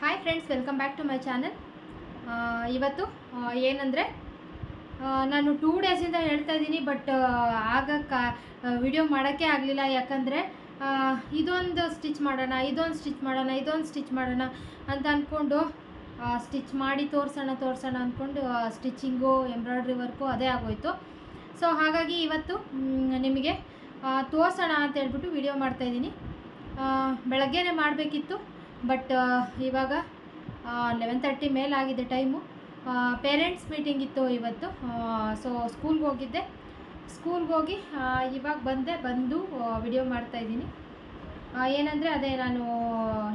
Hi friends welcome back to my channel ಇವತ್ತು ಏನಂದರೆ ನಾನು ಟೂ ಡೇಸಿಂದ ಹೇಳ್ತಾ ಇದ್ದೀನಿ ಬಟ್ ಆಗ ಕಾ ವಿಡಿಯೋ ಮಾಡೋಕ್ಕೆ ಆಗಲಿಲ್ಲ. ಯಾಕಂದರೆ ಇದೊಂದು ಸ್ಟಿಚ್ ಮಾಡೋಣ, ಇದೊಂದು ಸ್ಟಿಚ್ ಮಾಡೋಣ, ಇದೊಂದು ಸ್ಟಿಚ್ ಮಾಡೋಣ ಅಂತ ಅಂದ್ಕೊಂಡು ಸ್ಟಿಚ್ ಮಾಡಿ ತೋರಿಸೋಣ ತೋರಿಸೋಣ ಅಂದ್ಕೊಂಡು ಸ್ಟಿಚಿಂಗು ಎಂಬ್ರಾಯ್ಡ್ರಿ ವರ್ಕು ಅದೇ ಆಗೋಯ್ತು. ಸೊ ಹಾಗಾಗಿ ಇವತ್ತು ನಿಮಗೆ ತೋರಿಸೋಣ ಅಂತ ಹೇಳ್ಬಿಟ್ಟು ವಿಡಿಯೋ ಮಾಡ್ತಾಯಿದ್ದೀನಿ ಬೆಳಗ್ಗೆನೇ ಮಾಡಬೇಕಿತ್ತು. ಬಟ್ ಇವಾಗ ಲೆವೆನ್ ತರ್ಟಿ ಮೇಲಾಗಿದೆ ಟೈಮು ಪೇರೆಂಟ್ಸ್ ಮೀಟಿಂಗ್ ಇತ್ತು ಇವತ್ತು. ಸೊ ಸ್ಕೂಲ್ಗೆ ಹೋಗಿದ್ದೆ. ಸ್ಕೂಲ್ಗೆ ಹೋಗಿ ಇವಾಗ ಬಂದೆ, ಬಂದು ವಿಡಿಯೋ ಮಾಡ್ತಾಯಿದ್ದೀನಿ ಏನಂದರೆ ಅದೇ ನಾನು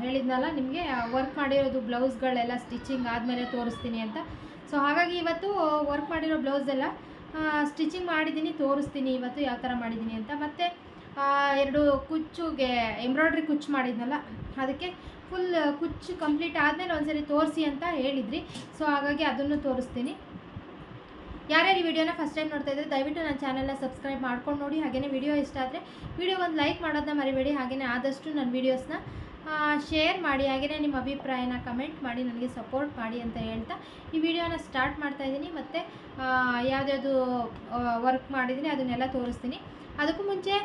ಹೇಳಿದ್ನಲ್ಲ ನಿಮಗೆ ವರ್ಕ್ ಮಾಡಿರೋದು ಬ್ಲೌಸ್ಗಳೆಲ್ಲ ಸ್ಟಿಚಿಂಗ್ ಆದಮೇಲೆ ತೋರಿಸ್ತೀನಿ ಅಂತ. ಸೊ ಹಾಗಾಗಿ ಇವತ್ತು ವರ್ಕ್ ಮಾಡಿರೋ ಬ್ಲೌಸೆಲ್ಲ ಸ್ಟಿಚಿಂಗ್ ಮಾಡಿದ್ದೀನಿ, ತೋರಿಸ್ತೀನಿ ಇವತ್ತು ಯಾವ ಥರ ಮಾಡಿದ್ದೀನಿ ಅಂತ. ಮತ್ತು ಎರಡು ಕುಚ್ಚುಗೆ ಎಂಬ್ರಾಯ್ಡ್ರಿ ಕುಚ್ಚು ಮಾಡಿದ್ನಲ್ಲ, ಅದಕ್ಕೆ ಫುಲ್ ಕುಚ್ಚು ಕಂಪ್ಲೀಟ್ ಆದಮೇಲೆ ಒಂದ್ಸರಿ ತೋರಿಸಿ ಅಂತ ಹೇಳಿದ್ರಿ. ಸೊ ಹಾಗಾಗಿ ಅದನ್ನು ತೋರಿಸ್ತೀನಿ. ಯಾರ್ಯಾರು ಈ ವಿಡಿಯೋನ ಫಸ್ಟ್ ಟೈಮ್ ನೋಡ್ತಾ ಇದ್ರೆ ದಯವಿಟ್ಟು ನನ್ನ ಚಾನಲ್ನ ಸಬ್ಸ್ಕ್ರೈಬ್ ಮಾಡ್ಕೊಂಡು ನೋಡಿ. ಹಾಗೆಯೇ ವಿಡಿಯೋ ಇಷ್ಟ ಆದರೆ ವಿಡಿಯೋ ಒಂದು ಲೈಕ್ ಮಾಡೋದನ್ನ ಮರಿಬೇಡಿ. ಹಾಗೆಯೇ ಆದಷ್ಟು ನನ್ನ ವೀಡಿಯೋಸ್ನ ಶೇರ್ ಮಾಡಿ. ಹಾಗೆಯೇ ನಿಮ್ಮ ಅಭಿಪ್ರಾಯನ ಕಮೆಂಟ್ ಮಾಡಿ, ನನಗೆ ಸಪೋರ್ಟ್ ಮಾಡಿ ಅಂತ ಹೇಳ್ತಾ ಈ ವಿಡಿಯೋನ ಸ್ಟಾರ್ಟ್ ಮಾಡ್ತಾ ಇದ್ದೀನಿ. ಮತ್ತು ಯಾವುದ್ಯಾವುದು ವರ್ಕ್ ಮಾಡಿದ್ದೀನಿ ಅದನ್ನೆಲ್ಲ ತೋರಿಸ್ತೀನಿ. ಅದಕ್ಕೂ ಮುಂಚೆ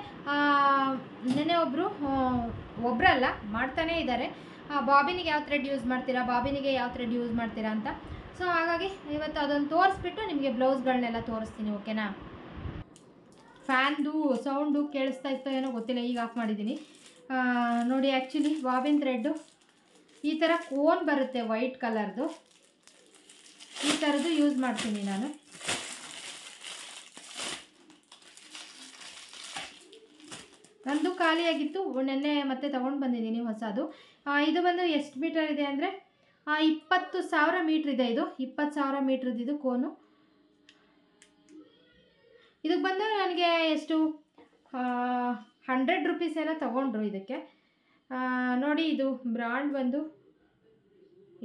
ನೆನೆ ಒಬ್ಬರು ಒಬ್ಬರಲ್ಲ ಮಾಡ್ತಾನೇ ಇದ್ದಾರೆ. ಬಾಬಿನಿಗೆ ಯಾವ ಥ್ರೆಡ್ ಯೂಸ್ ಮಾಡ್ತೀರಾ, ಬಾಬಿನಿಗೆ ಯಾವ ಥ್ರೆಡ್ ಯೂಸ್ ಮಾಡ್ತೀರಾ ಅಂತ. ಸೊ ಹಾಗಾಗಿ ಇವತ್ತು ಅದನ್ನು ತೋರಿಸ್ಬಿಟ್ಟು ನಿಮಗೆ ಬ್ಲೌಸ್ಗಳನ್ನೆಲ್ಲ ತೋರಿಸ್ತೀನಿ ಓಕೆನಾ ಫ್ಯಾನ್ದು ಸೌಂಡು ಕೇಳಿಸ್ತಾ ಇತ್ತೋ ಏನೋ ಗೊತ್ತಿಲ್ಲ, ಈಗ ಆಫ್ ಮಾಡಿದ್ದೀನಿ. ನೋಡಿ ಆ್ಯಕ್ಚುಲಿ ಬಾಬಿನ್ ಥ್ರೆಡ್ಡು ಈ ಥರ ಕೋನ್ ಬರುತ್ತೆ ವೈಟ್ ಕಲರ್ದು ಈ ಥರದ್ದು ಯೂಸ್ ಮಾಡ್ತೀನಿ ನಾನು. ನಂದು ಖಾಲಿಯಾಗಿತ್ತು, ನೆನ್ನೆ ಮತ್ತೆ ತೊಗೊಂಡು ಬಂದಿದ್ದೀನಿ ಹೊಸದು. ಇದು ಬಂದು ಎಷ್ಟು ಮೀಟರ್ ಇದೆ ಅಂದರೆ ಇಪ್ಪತ್ತು ಸಾವಿರ ಮೀಟ್ರ್ ಇದೆ ಇದು. ಇಪ್ಪತ್ತು ಸಾವಿರ ಮೀಟ್ರದ್ದು ಇದು ಕೋನು. ಇದಕ್ಕೆ ಬಂದು ನನಗೆ ಎಷ್ಟು ಹಂಡ್ರೆಡ್ ರುಪೀಸ್ ಏನೋ ತಗೊಂಡ್ರು ಇದಕ್ಕೆ. ನೋಡಿ ಇದು ಬ್ರಾಂಡ್ ಬಂದು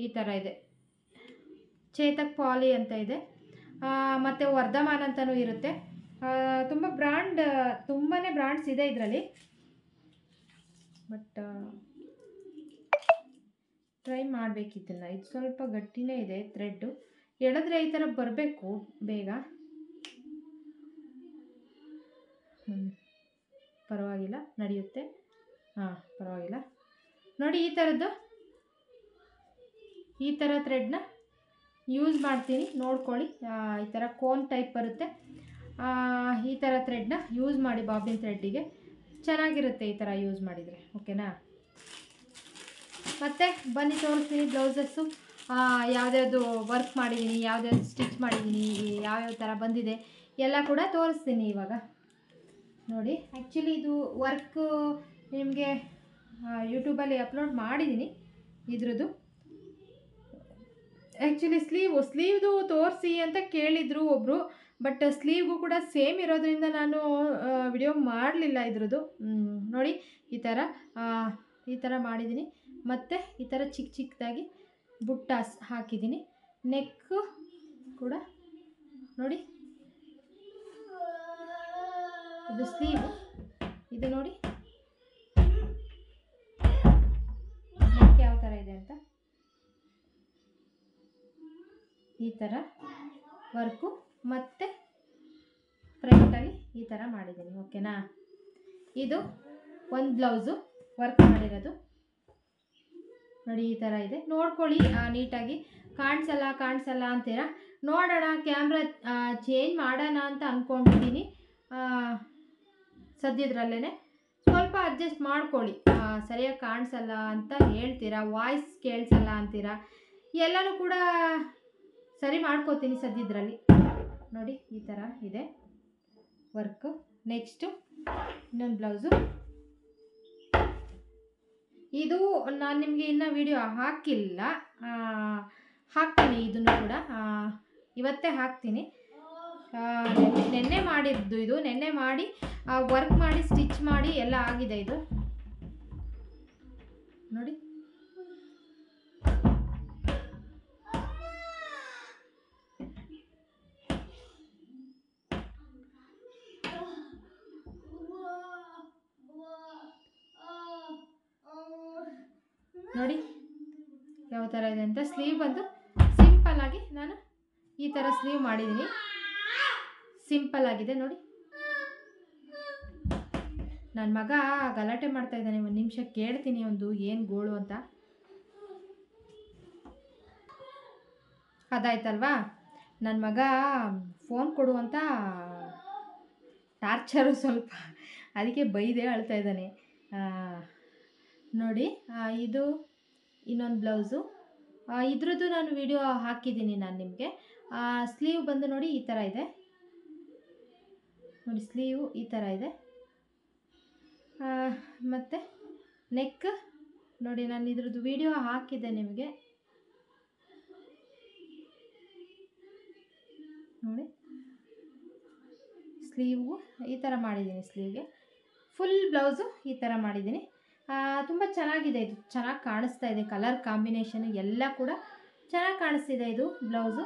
ಈ ಥರ ಇದೆ. ಚೇತಕ್ ಪಾಲಿ ಅಂತ ಇದೆ. ಮತ್ತು ವರ್ಧಮಾನ್ ಅಂತಲೂ ಇರುತ್ತೆ. ತುಂಬ ಬ್ರ್ಯಾಂಡ್ ತುಂಬಾ ಬ್ರ್ಯಾಂಡ್ಸ್ ಇದೆ ಇದರಲ್ಲಿ. ಬಟ್ ಟ್ರೈ ಮಾಡಬೇಕಿತ್ತಲ್ಲ, ಇದು ಸ್ವಲ್ಪ ಗಟ್ಟಿನೇ ಇದೆ ಥ್ರೆಡ್ಡು ಎಳೆದ್ರೆ ಈ ಥರ ಬರಬೇಕು ಬೇಗ. ಪರವಾಗಿಲ್ಲ, ನಡೆಯುತ್ತೆ. ಹಾಂ, ಪರವಾಗಿಲ್ಲ. ನೋಡಿ ಈ ಥರದ್ದು ಈ ಥರ ಥ್ರೆಡ್ನ ಯೂಸ್ ಮಾಡ್ತೀನಿ, ನೋಡ್ಕೊಳ್ಳಿ. ಈ ಥರ ಕೋನ್ ಟೈಪ್ ಬರುತ್ತೆ. ಈ ಥರ ಥ್ರೆಡ್ನ ಯೂಸ್ ಮಾಡಿ ಬಾಬಿನ್ ಥ್ರೆಡ್ಡಿಗೆ ಚೆನ್ನಾಗಿರುತ್ತೆ ಈ ಥರ ಯೂಸ್ ಮಾಡಿದರೆ ಓಕೆನಾ ಮತ್ತು ಬನ್ನಿ ತೋರಿಸ್ತೀನಿ ಬ್ಲೌಸಸ್ಸು. ಯಾವುದ್ಯಾವುದು ವರ್ಕ್ ಮಾಡಿದ್ದೀನಿ ಯಾವ್ದ್ಯಾವ್ದು ಸ್ಟಿಚ್ ಮಾಡಿದ್ದೀನಿ ಯಾವ್ಯಾವ ಥರ ಬಂದಿದೆ ಎಲ್ಲ ಕೂಡ ತೋರಿಸ್ತೀನಿ ಇವಾಗ. ನೋಡಿ ಆ್ಯಕ್ಚುಲಿ ಇದು ವರ್ಕು ನಿಮಗೆ ಯೂಟ್ಯೂಬಲ್ಲಿ ಅಪ್ಲೋಡ್ ಮಾಡಿದ್ದೀನಿ ಇದ್ರದ್ದು. ಆ್ಯಕ್ಚುಲಿ ಸ್ಲೀವು ಸ್ಲೀವ್ದು ತೋರಿಸಿ ಅಂತ ಕೇಳಿದರು ಒಬ್ಬರು ಬಟ್ ಸ್ಲೀವ್ಗೂ ಕೂಡ ಸೇಮ್ ಇರೋದ್ರಿಂದ ನಾನು ವಿಡಿಯೋ ಮಾಡಲಿಲ್ಲ ಇದ್ರದ್ದು. ನೋಡಿ, ಈ ಥರ ಈ ಥರ ಮಾಡಿದ್ದೀನಿ ಮತ್ತು ಈ ಥರ ಚಿಕ್ಕ ಚಿಕ್ಕದಾಗಿ ಬುಟ್ಟಾಸ್ ಹಾಕಿದ್ದೀನಿ. ನೆಕ್ಕು ಕೂಡ ನೋಡಿ. ಇದು ಸ್ಲೀವ್ ಇದು ನೋಡಿ. ನೆಕ್ ಯಾವ ಥರ ಇದೆ ಅಂತ. ಈ ಥರ ವರ್ಕು ಮತ್ತು ಫ್ರಂಟಲ್ಲಿ ಈ ಥರ ಮಾಡಿದ್ದೀನಿ, ಓಕೆನಾ? ಇದು ಒಂದು ಬ್ಲೌಸು ವರ್ಕ್ ಮಾಡಿರೋದು. ನೋಡಿ, ಈ ಥರ ಇದೆ. ನೋಡ್ಕೊಳ್ಳಿ ನೀಟಾಗಿ. ಕಾಣಿಸಲ್ಲ ಕಾಣಿಸಲ್ಲ ಅಂತೀರಾ? ನೋಡೋಣ, ಕ್ಯಾಮ್ರಾ ಚೇಂಜ್ ಮಾಡೋಣ ಅಂತ ಅಂದ್ಕೊಂಡಿದ್ದೀನಿ ಸದ್ಯದ್ರಲ್ಲೇ ಸ್ವಲ್ಪ ಅಡ್ಜಸ್ಟ್ ಮಾಡ್ಕೊಳ್ಳಿ. ಸರಿಯಾಗಿ ಕಾಣಿಸಲ್ಲ ಅಂತ ಹೇಳ್ತೀರಾ? ವಾಯ್ಸ್ ಕೇಳಿಸಲ್ಲ ಅಂತೀರಾ? ಎಲ್ಲನೂ ಕೂಡ ಸರಿ ಮಾಡ್ಕೋತೀನಿ ಸದ್ಯದ್ರಲ್ಲಿ. ನೋಡಿ, ಈ ಥರ ಇದೆ. ವರ್ಕು. ನೆಕ್ಸ್ಟು, ಇನ್ನೊಂದು ಬ್ಲೌಸು. ಇದು ನಾನು ನಿಮಗೆ ಇನ್ನೂ ವಿಡಿಯೋ ಹಾಕಿಲ್ಲ. ಹಾಕ್ತೀನಿ ಇದನ್ನು ಕೂಡ. ಇವತ್ತೇ ಹಾಕ್ತೀನಿ. ನೆನ್ನೆ ಮಾಡಿದ್ದು ಇದು. ನೆನ್ನೆ ಮಾಡಿ ವರ್ಕ್ ಮಾಡಿ ಸ್ಟಿಚ್ ಮಾಡಿ ಎಲ್ಲ ಆಗಿದೆ ಇದು. ನೋಡಿ. ನೋಡಿ, ಯಾವ ಥರ ಇದೆ ಅಂತ. ಸ್ಲೀವ್ ಬಂದು ಸಿಂಪಲ್ಲಾಗಿ ನಾನು ಈ ಥರ ಸ್ಲೀವ್ ಮಾಡಿದ್ದೀನಿ. ಸಿಂಪಲ್ ಆಗಿದೆ ನೋಡಿ. ನನ್ನ ಮಗ ಗಲಾಟೆ ಮಾಡ್ತಾ ಇದ್ದಾನೆ, ಒಂದು ನಿಮಿಷ ಕೇಳ್ತೀನಿ ಒಂದು ಏನು ಗೋಳು ಅಂತ. ಅದಾಯ್ತಲ್ವಾ? ನನ್ನ ಮಗ ಫೋನ್ ಕೊಡು ಅಂತ ಟಾರ್ಚರು ಸ್ವಲ್ಪ. ಅದಕ್ಕೆ ಬೈದೆ ಅಳ್ತಾ ಇದ್ದಾನೆ. ನೋಡಿ ಇದು ಇನ್ನೊಂದು ಬ್ಲೌಸು. ಇದ್ರದ್ದು ನಾನು ವಿಡಿಯೋ ಹಾಕಿದ್ದೀನಿ ನಾನು ನಿಮಗೆ. ಸ್ಲೀವ್ ಬಂದು ನೋಡಿ ಈ ಥರ ಇದೆ. ನೋಡಿ, ಸ್ಲೀವ್ ಈ ಥರ ಇದೆ. ಮತ್ತು ನೆಕ್, ನೋಡಿ ನಾನು ಇದ್ರದ್ದು ವಿಡಿಯೋ ಹಾಕಿದ್ದೆ ನಿಮಗೆ. ನೋಡಿ, ಸ್ಲೀವು ಈ ಥರ ಮಾಡಿದ್ದೀನಿ ಸ್ಲೀವ್ಗೆ. ಫುಲ್ ಬ್ಲೌಸು ಈ ಥರ ಮಾಡಿದ್ದೀನಿ. ತುಂಬ ಚೆನ್ನಾಗಿದೆ ಇದು. ಚೆನ್ನಾಗಿ ಕಾಣಿಸ್ತಾ ಇದೆ. ಕಲರ್ ಕಾಂಬಿನೇಷನ್ ಎಲ್ಲ ಕೂಡ ಚೆನ್ನಾಗಿ ಕಾಣಿಸ್ತಿದೆ ಇದು ಬ್ಲೌಸು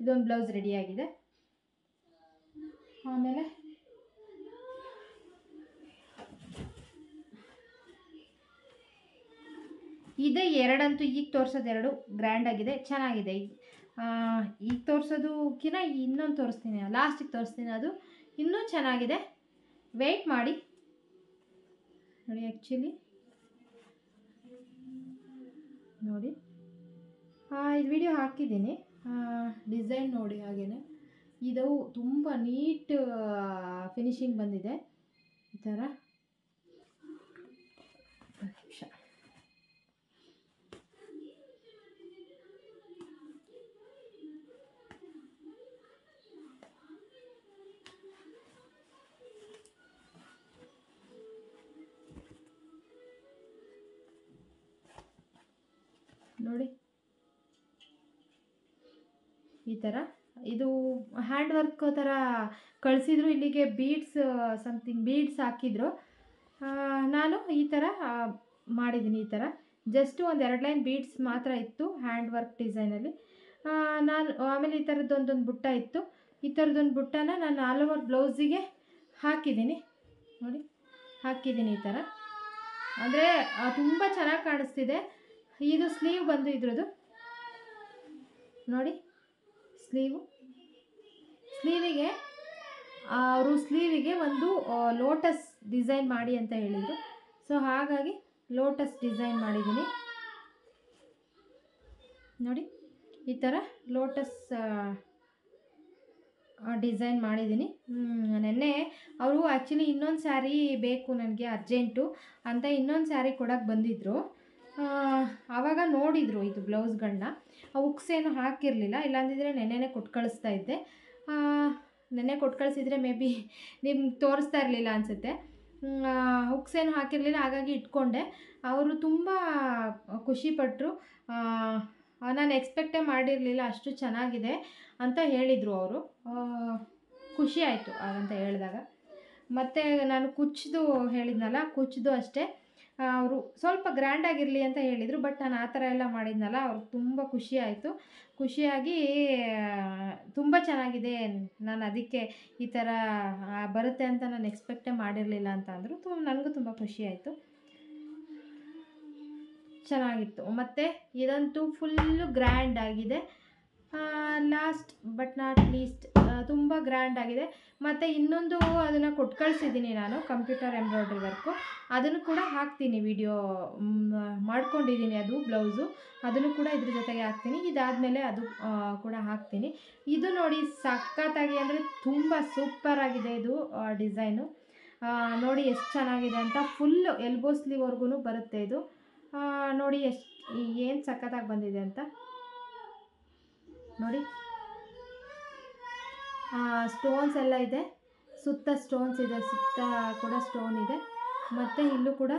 ಇದೊಂದು ಬ್ಲೌಸ್ ರೆಡಿಯಾಗಿದೆ ಆಮೇಲೆ ಇದೆ ಎರಡಂತೂ ಈಗ ತೋರಿಸೋದು ಎರಡು ಗ್ರ್ಯಾಂಡ್ ಆಗಿದೆ. ಚೆನ್ನಾಗಿದೆ. ಈಗ ತೋರಿಸೋದಕ್ಕಿಂತ ಇನ್ನೊಂದು ತೋರಿಸ್ತೀನಿ. ಲಾಸ್ಟಿಗೆ ತೋರಿಸ್ತೀನಿ ಅದು. ಇನ್ನೂ ಚೆನ್ನಾಗಿದೆ. ವೆಯ್ಟ್ ಮಾಡಿ. ನೋಡಿ ಆ್ಯಕ್ಚುಲಿ ನೋಡಿ. ಇದು ವಿಡಿಯೋ ಹಾಕಿದ್ದೀನಿ. ಡಿಸೈನ್ ನೋಡಿ ಹಾಗೇ ಇದು ತುಂಬ ನೀಟ್ ಫಿನಿಶಿಂಗ್ ಬಂದಿದೆ. ಈ ಥರ ಥರ ಇದು ಹ್ಯಾಂಡ್ ವರ್ಕ್ ಥರ ಕಳಿಸಿದ್ರು, ಇಲ್ಲಿಗೆ ಬೀಡ್ಸ್ ಸಮಥಿಂಗ್ ಬೀಡ್ಸ್ ಹಾಕಿದ್ರು. ನಾನು ಈ ಥರ ಮಾಡಿದ್ದೀನಿ ಈ ಥರ ಜಸ್ಟ್ ಒಂದು ಎರಡು ಲೈನ್ ಬೀಡ್ಸ್ ಮಾತ್ರ ಇತ್ತು ಹ್ಯಾಂಡ್ ವರ್ಕ್ ಡಿಸೈನಲ್ಲಿ ನಾನು, ಆಮೇಲೆ ಈ ಥರದ್ದೊಂದೊಂದು ಬುಟ್ಟ ಇತ್ತು. ಈ ಥರದ್ದೊಂದು ಬುಟ್ಟನ ನಾನು ಆಲ್ ಓವರ್ ಬ್ಲೌಸಿಗೆ ಹಾಕಿದ್ದೀನಿ ನೋಡಿ ಹಾಕಿದ್ದೀನಿ ಈ ಥರ ಅಂದರೆ ತುಂಬ ಚೆನ್ನಾಗಿ ಕಾಣಿಸ್ತಿದೆ. ಇದು ಸ್ಲೀವ್ ಬಂದು ಇದ್ರದ್ದು. ನೋಡಿ. ಸ್ಲೀವು ಸ್ಲೀವಿಗೆ ಅವರು ಸ್ಲೀವಿಗೆ ಒಂದು ಲೋಟಸ್ ಡಿಸೈನ್ ಮಾಡಿ ಅಂತ ಹೇಳಿದರು. ಸೊ ಹಾಗಾಗಿ ಲೋಟಸ್ ಡಿಸೈನ್ ಮಾಡಿದ್ದೀನಿ. ನೋಡಿ, ಈ ಥರ ಲೋಟಸ್ ಡಿಸೈನ್ ಮಾಡಿದ್ದೀನಿ. ನೆನ್ನೆ ಅವರು ಆ್ಯಕ್ಚುಲಿ ಇನ್ನೊಂದು ಸ್ಯಾರಿ ಬೇಕು ನನಗೆ ಅರ್ಜೆಂಟು ಅಂತ ಇನ್ನೊಂದು ಸ್ಯಾರಿ ಕೊಡೋಕ್ಕೆ ಬಂದಿದ್ದರು ಆವಾಗ ನೋಡಿದರು ಇದು ಬ್ಲೌಸ್ಗಳನ್ನ ಆ ಉಕ್ಸೇನು ಹಾಕಿರಲಿಲ್ಲ, ಇಲ್ಲಾಂದಿದ್ರೆ ನೆನ್ನೆನೇ ಕೊಟ್ಟು ಕಳಿಸ್ತಾ ಇದ್ದೆ. ನೆನೆ ಕೊಟ್ಟು ಕಳಿಸಿದ್ರೆ ಮೇ ಬಿ ನಿಮ್ಗೆ ತೋರಿಸ್ತಾ ಇರಲಿಲ್ಲ ಅನಿಸುತ್ತೆ. ಹುಕ್ಸ್ ಏನು ಹಾಕಿರಲಿಲ್ಲ, ಹಾಗಾಗಿ ಇಟ್ಕೊಂಡೆ. ಅವರು ತುಂಬ ಖುಷಿಪಟ್ಟರು ನಾನು ಎಕ್ಸ್ಪೆಕ್ಟೇ ಮಾಡಿರಲಿಲ್ಲ ಅಷ್ಟು ಚೆನ್ನಾಗಿದೆ ಅಂತ ಹೇಳಿದರು ಅವರು. ಖುಷಿ ಆಯಿತು ಹಾಗಂತ ಹೇಳಿದಾಗ. ಮತ್ತು ನಾನು ಕುಚ್ಚದು ಹೇಳಿದ್ನಲ್ಲ ಕುಚ್ಚದು ಅಷ್ಟೇ. ಅವರು ಸ್ವಲ್ಪ ಗ್ರ್ಯಾಂಡಾಗಿರಲಿ ಅಂತ ಹೇಳಿದರು ಬಟ್ ನಾನು ಆ ಥರ ಎಲ್ಲ ಮಾಡಿದ್ನಲ್ಲ ಅವ್ರಿಗೆ ತುಂಬ ಖುಷಿ ಆಯಿತು. ಖುಷಿಯಾಗಿ ತುಂಬ ಚೆನ್ನಾಗಿದೆ, ನಾನು ಅದಕ್ಕೆ ಈ ಥರ ಬರುತ್ತೆ ಅಂತ ನಾನು ಎಕ್ಸ್ಪೆಕ್ಟೇ ಮಾಡಿರಲಿಲ್ಲ ಅಂತ ಅಂದರು. ತು, ನನಗೂ ತುಂಬ ಖುಷಿ ಆಯಿತು. ಚೆನ್ನಾಗಿತ್ತು. ಮತ್ತು ಇದಂತೂ ಫುಲ್ಲು ಗ್ರ್ಯಾಂಡ್ ಆಗಿದೆ. ಲಾಸ್ಟ್ ಬಟ್ ನಾಟ್ ಲೀಸ್ಟ್ ತುಂಬ ಗ್ರ್ಯಾಂಡ್ ಆಗಿದೆ. ಮತ್ತು ಇನ್ನೊಂದು ಅದನ್ನು ಕೊಟ್ಟು ಕಳಿಸಿದ್ದೀನಿ ನಾನು ಕಂಪ್ಯೂಟರ್ ಎಂಬ್ರಾಯ್ಡ್ರಿ ವರ್ಕು ಅದನ್ನು ಕೂಡ ಹಾಕ್ತೀನಿ ವಿಡಿಯೋ ಮಾಡ್ಕೊಂಡಿದ್ದೀನಿ ಅದು ಬ್ಲೌಸು ಅದನ್ನು ಕೂಡ ಇದ್ರ ಜೊತೆಗೆ ಹಾಕ್ತೀನಿ. ಇದಾದಮೇಲೆ ಅದು ಕೂಡ ಹಾಕ್ತೀನಿ. ಇದು ನೋಡಿ ಸಖತ್ತಾಗಿ ಅಂದರೆ ತುಂಬ ಸೂಪರ್ ಆಗಿದೆ ಇದು ಡಿಸೈನು ನೋಡಿ ಎಷ್ಟು ಚೆನ್ನಾಗಿದೆ ಅಂತ ಫುಲ್ ಎಲ್ಬೋ ಸ್ಲೀವ್ವರೆಗೂ ಬರುತ್ತೆ ಇದು. ನೋಡಿ ಎಷ್ಟು, ಏನು ಸಖತ್ತಾಗಿ ಬಂದಿದೆ ಅಂತ. ನೋಡಿ. ಸ್ಟೋನ್ಸ್ ಎಲ್ಲ ಇದೆ. ಸುತ್ತ ಸ್ಟೋನ್ಸ್ ಇದೆ. ಸುತ್ತ ಕೂಡ ಸ್ಟೋನ್ ಇದೆ. ಮತ್ತು ಇಲ್ಲೂ ಕೂಡ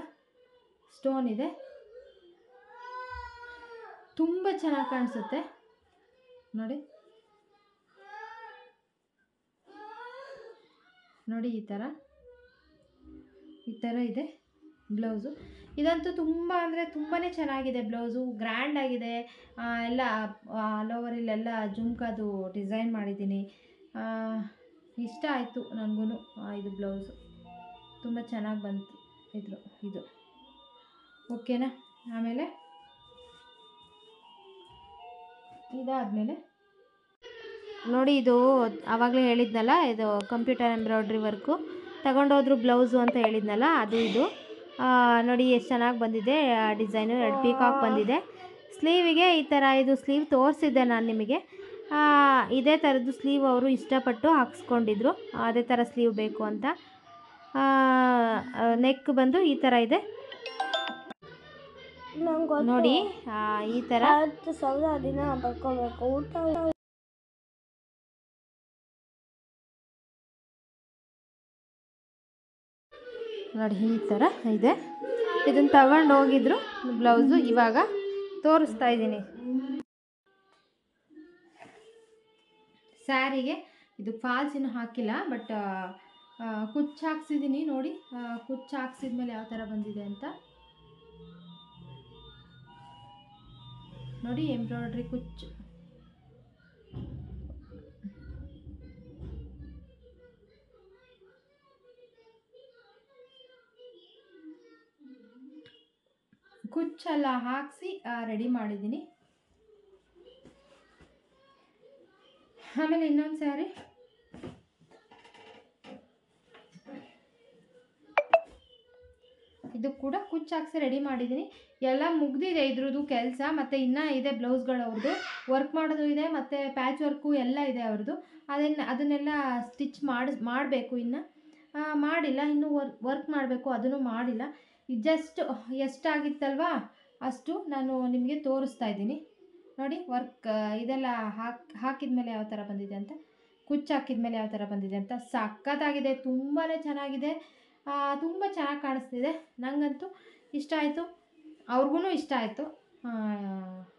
ಸ್ಟೋನ್ ಇದೆ. ತುಂಬ ಚೆನ್ನಾಗಿ ಕಾಣಿಸುತ್ತೆ. ನೋಡಿ. ನೋಡಿ ಈ ಥರ ಈ ಥರ ಇದೆ. ಬ್ಲೌಸು. ಇದಂತೂ ತುಂಬ ಅಂದರೆ ತುಂಬಾ ಚೆನ್ನಾಗಿದೆ ಬ್ಲೌಸು ಗ್ರ್ಯಾಂಡ್ ಆಗಿದೆ. ಎಲ್ಲ ಆಲ್ ಓವರ್ ಇಲ್ಲೆಲ್ಲ ಜುಮ್ಕಾದು ಡಿಸೈನ್ ಮಾಡಿದ್ದೀನಿ. ಇಷ್ಟ ಆಯಿತು ನನಗೂ ಇದು ಬ್ಲೌಸು. ತುಂಬ ಚೆನ್ನಾಗಿ ಬಂತು ಇದ್ರು, ಇದು. ಓಕೆನಾ? ಆಮೇಲೆ? ಇದಾದಮೇಲೆ? ನೋಡಿ ಇದು ಆವಾಗಲೇ ಹೇಳಿದ್ನಲ್ಲ, ಇದು ಕಂಪ್ಯೂಟರ್ ಎಂಬ್ರಾಯ್ಡ್ರಿ ವರ್ಕು. ತಗೊಂಡೋದ್ರು ಬ್ಲೌಸು ಅಂತ ಹೇಳಿದ್ನಲ್ಲ, ಅದು ಇದು. ನೋಡಿ ಎಷ್ಟು ಚೆನ್ನಾಗಿ ಬಂದಿದೆ. ಡಿಸೈನು ಎರಡು ಪೀಕಾಕ್ ಬಂದಿದೆ. ಸ್ಲೀವಿಗೆ ಈ ಥರ ಇದು ಸ್ಲೀವ್ ತೋರಿಸಿದ್ದೆ ನಾನು ನಿಮಗೆ. ಇದೇ ಥರದ್ದು ಸ್ಲೀವ್ ಅವರು ಇಷ್ಟಪಟ್ಟು ಹಾಕ್ಸ್ಕೊಂಡಿದ್ರು. ಅದೇ ಥರ ಸ್ಲೀವ್ ಬೇಕು ಅಂತ. ನೆಕ್ ಬಂದು ಈ ಥರ ಇದೆ. ನೋಡಿ ಈ ಥರ ಹತ್ತು ಸಾವಿರ ದಿನ ಬರ್ಕೋಬೇಕು ಊಟ ನೋಡಿ, ಈ ಥರ ಇದೆ. ಇದನ್ನು ತಗೊಂಡು ಹೋಗಿದ್ರು. ಬ್ಲೌಸು ಇವಾಗ ತೋರಿಸ್ತಾ ಇದ್ದೀನಿ. ಸ್ಯಾರಿಗೆ ಇದು ಫಾಲ್ಸ್ ಇನ್ನೂ ಹಾಕಿಲ್ಲ, ಬಟ್ ಕುಚ್ಚು ಹಾಕ್ಸಿದ್ದೀನಿ ನೋಡಿ. ಕುಚ್ಚು ಕುಚ್ಚು ಹಾಕ್ಸಿದ್ಮೇಲೆ ಯಾವ ಥರ ಬಂದಿದೆ ಅಂತ. ನೋಡಿ, ಎಂಬ್ರಾಯ್ಡ್ರಿ ಕುಚ್ಚು. ಕುಚ್ಚೆಲ್ಲ ಹಾಕಿಸಿ ರೆಡಿ ಮಾಡಿದ್ದೀನಿ. ಆಮೇಲೆ ಇನ್ನೊಂದು ಸ್ಯಾರಿ ಇದು ಕೂಡ ಕುಚ್ಚು ಹಾಕ್ಸಿ ರೆಡಿ ಮಾಡಿದ್ದೀನಿ. ಎಲ್ಲ ಮುಗ್ದಿದೆ ಇದ್ರದ್ದು ಕೆಲಸ, ಮತ್ತು ಇನ್ನೂ ಇದೆ ಬ್ಲೌಸ್ಗಳು ಅವ್ರದ್ದು ವರ್ಕ್ ಮಾಡೋದು ಇದೆ, ಮತ್ತು ಪ್ಯಾಚ್ ವರ್ಕು ಎಲ್ಲ ಇದೆ ಅವ್ರದ್ದು ಅದನ್ನು, ಅದನ್ನೆಲ್ಲ ಸ್ಟಿಚ್ ಮಾಡಿ, ಮಾಡಬೇಕು ಇನ್ನು. ಮಾಡಿಲ್ಲ, ಇನ್ನೂ ವರ್ಕ್ ವರ್ಕ್ ಮಾಡಬೇಕು, ಅದನ್ನು ಮಾಡಿಲ್ಲ. ಜಸ್ಟ್ ಎಷ್ಟಾಗಿತ್ತಲ್ವಾ? ಅಷ್ಟು ನಾನು ನಿಮಗೆ ತೋರಿಸ್ತಾ ಇದ್ದೀನಿ. ನೋಡಿ ವರ್ಕ್ ಇದೆಲ್ಲ ಹಾಕಿ ಹಾಕಿದ ಯಾವ ಥರ ಬಂದಿದೆ ಅಂತ? ಕುಚ್ಚು ಹಾಕಿದ ಮೇಲೆ ಯಾವ ಥರ ಬಂದಿದೆ ಅಂತ? ಸಖತ್ತಾಗಿದೆ ತುಂಬಾ ಚೆನ್ನಾಗಿದೆ. ತುಂಬ ಚೆನ್ನಾಗಿ ಕಾಣಿಸ್ತಿದೆ. ನನಗಂತೂ ಇಷ್ಟ ಆಯಿತು. ಅವ್ರಿಗೂ ಇಷ್ಟ ಆಯಿತು.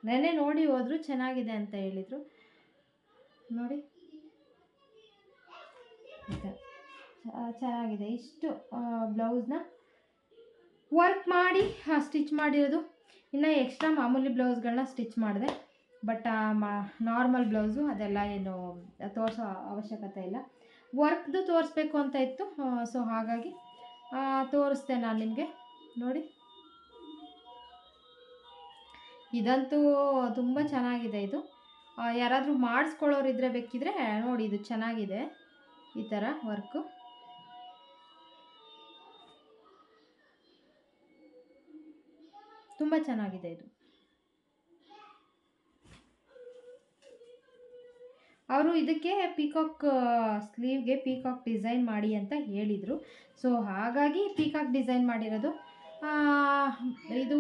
ನೆನೆ ನೋಡಿ ಹೋದ್ರು, ಚೆನ್ನಾಗಿದೆ ಅಂತ ಹೇಳಿದರು. ನೋಡಿ. ಚೆನ್ನಾಗಿದೆ. ಇಷ್ಟು ಬ್ಲೌಸ್ನ ವರ್ಕ್ ಮಾಡಿ ಸ್ಟಿಚ್ ಮಾಡಿರೋದು. ಇನ್ನು ಎಕ್ಸ್ಟ್ರಾ ಮಾಮೂಲಿ ಬ್ಲೌಸ್ಗಳನ್ನ ಸ್ಟಿಚ್ ಮಾಡಿದೆ. ಬಟ್ ನಾರ್ಮಲ್ ಬ್ಲೌಸು ಅದೆಲ್ಲ ಏನು ತೋರಿಸೋ ಅವಶ್ಯಕತೆ ಇಲ್ಲ. ವರ್ಕ್ದು ತೋರಿಸ್ಬೇಕು ಅಂತ ಇತ್ತು ಸೊ ಹಾಗಾಗಿ ತೋರಿಸ್ದೆ ನಾನು ನಿಮಗೆ. ನೋಡಿ. ಇದಂತೂ ತುಂಬ ಚೆನ್ನಾಗಿದೆ ಇದು. ಯಾರಾದರೂ ಮಾಡಿಸ್ಕೊಳ್ಳೋರಿದ್ರೆ ಬೇಕಿದ್ರೆ ನೋಡಿ, ಇದು ಚೆನ್ನಾಗಿದೆ. ಈ ಥರ ವರ್ಕು. ತುಂಬ ಚೆನ್ನಾಗಿದೆ ಇದು. ಅವರು ಇದಕ್ಕೆ ಪೀಕಾಕ್ ಸ್ಲೀವ್ಗೆ ಪೀಕಾಕ್ ಡಿಸೈನ್ ಮಾಡಿ ಅಂತ ಹೇಳಿದರು. ಸೊ ಹಾಗಾಗಿ ಪೀಕಾಕ್ ಡಿಸೈನ್ ಮಾಡಿರೋದು ಇದು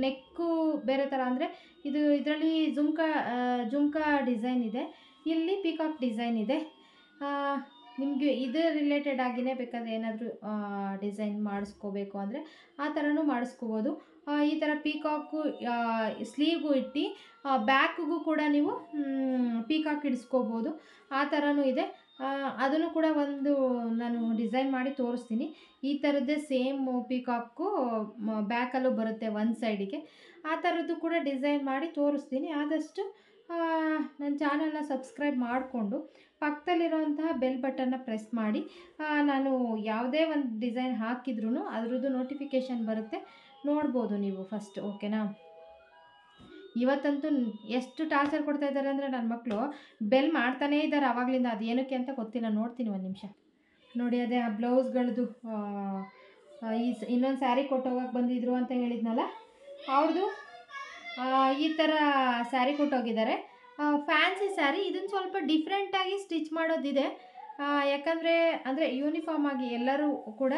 ನೆಕ್ಕು ಬೇರೆ ಥರ ಅಂದರೆ ಇದು ಇದರಲ್ಲಿ ಜುಮ್ಕಾ ಆ, ಜುಮ್ಕಾ ಡಿಸೈನ್ ಇದೆ. ಇಲ್ಲಿ ಪೀಕಾಕ್ ಡಿಸೈನ್ ಇದೆ. ನಿಮಗೆ ಇದು ರಿಲೇಟೆಡ್ ಆಗಿನೇ ಬೇಕಾದರೆ ಏನಾದರೂ ಡಿಸೈನ್ ಮಾಡಿಸ್ಕೋಬೇಕು ಅಂದರೆ ಆ ಥರನೂ ಮಾಡಿಸ್ಕೋಬೋದು. ಈ ಥರ ಪೀಕಾಕು ಸ್ಲೀವ್ಗೂ ಇಟ್ಟು ಬ್ಯಾಕ್ಗೂ ಕೂಡ ನೀವು ಪೀಕಾಕ್ ಇಡಿಸ್ಕೋಬೋದು. ಆ ಥರನೂ ಇದೆ. ಅದನ್ನು ಕೂಡ ಒಂದು ನಾನು ಡಿಸೈನ್ ಮಾಡಿ ತೋರಿಸ್ತೀನಿ. ಈ ಥರದ್ದೇ ಸೇಮ್ ಪೀಕಾಕು ಬ್ಯಾಕಲ್ಲೂ ಬರುತ್ತೆ ಒಂದು ಸೈಡಿಗೆ ಆ ಥರದ್ದು ಕೂಡ ಡಿಸೈನ್ ಮಾಡಿ ತೋರಿಸ್ತೀನಿ. ಆದಷ್ಟು ನನ್ನ ಚಾನಲ್ನ ಸಬ್ಸ್ಕ್ರೈಬ್ ಮಾಡಿಕೊಂಡು ಪಕ್ಕದಲ್ಲಿರುವಂತಹ ಬೆಲ್ ಬಟನ್ನ ಪ್ರೆಸ್ ಮಾಡಿ ನಾನು ಯಾವುದೇ ಒಂದು ಡಿಸೈನ್ ಹಾಕಿದ್ರೂ ಅದ್ರದ್ದು ನೋಟಿಫಿಕೇಷನ್ ಬರುತ್ತೆ. ನೋಡ್ಬೋದು ನೀವು ಫಸ್ಟ್ ಓಕೆನಾ ಇವತ್ತಂತೂ ಎಷ್ಟು ಟಾರ್ಚರ್ ಕೊಡ್ತಾ ಇದ್ದಾರೆ ಅಂದರೆ ನನ್ನ ಮಕ್ಕಳು ಬೆಲ್ ಮಾಡ್ತಾನೇ ಇದ್ದಾರೆ ಆವಾಗಲಿಂದ ಅದು ಏನಕ್ಕೆ ಅಂತ ಗೊತ್ತಿಲ್ಲ. ನೋಡ್ತೀನಿ ಒಂದು ನಿಮಿಷ. ನೋಡಿ, ಅದೇ ಆ ಬ್ಲೌಸ್ಗಳದ್ದು ಈ ಇನ್ನೊಂದು ಸ್ಯಾರಿ ಕೊಟ್ಟೋಗಕ್ಕೆ ಬಂದಿದ್ರು ಅಂತ ಹೇಳಿದ್ನಲ್ಲ ಅವ್ರದ್ದು ಈ ಥರ ಸ್ಯಾರಿ ಕೊಟ್ಟೋಗಿದ್ದಾರೆ ಫ್ಯಾನ್ಸಿ ಸ್ಯಾರಿ ಇದನ್ನು ಸ್ವಲ್ಪ ಡಿಫ್ರೆಂಟಾಗಿ ಸ್ಟಿಚ್ ಮಾಡೋದಿದೆ. ಯಾಕಂದರೆ, ಅಂದರೆ ಯೂನಿಫಾರ್ಮ್ ಆಗಿ ಎಲ್ಲರೂ ಕೂಡ